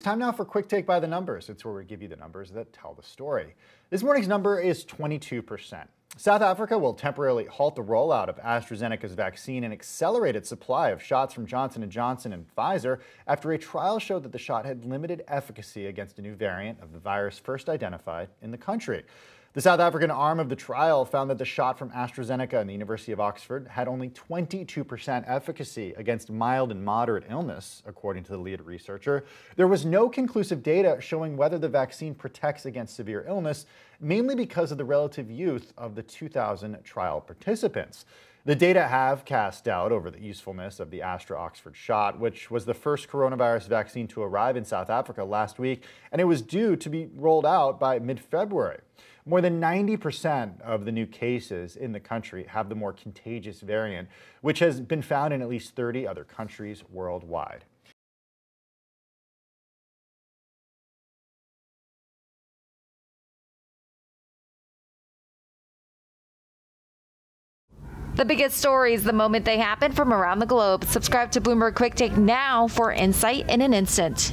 Time now for Quick Take by the Numbers. It's where we give you the numbers that tell the story. This morning's number is 22%. South Africa will temporarily halt the rollout of AstraZeneca's vaccine and accelerate its supply of shots from Johnson & Johnson and Pfizer after a trial showed that the shot had limited efficacy against a new variant of the virus first identified in the country. The South African arm of the trial found that the shot from AstraZeneca and the University of Oxford had only 22% efficacy against mild and moderate illness, according to the lead researcher. There was no conclusive data showing whether the vaccine protects against severe illness, mainly because of the relative youth of the 2,000 trial participants. The data have cast doubt over the usefulness of the Astra Oxford shot, which was the first coronavirus vaccine to arrive in South Africa last week, and it was due to be rolled out by mid February. More than 90% of the new cases in the country have the more contagious variant, which has been found in at least 30 other countries worldwide. The biggest stories the moment they happen from around the globe. Subscribe to Bloomberg Quick Take now for insight in an instant.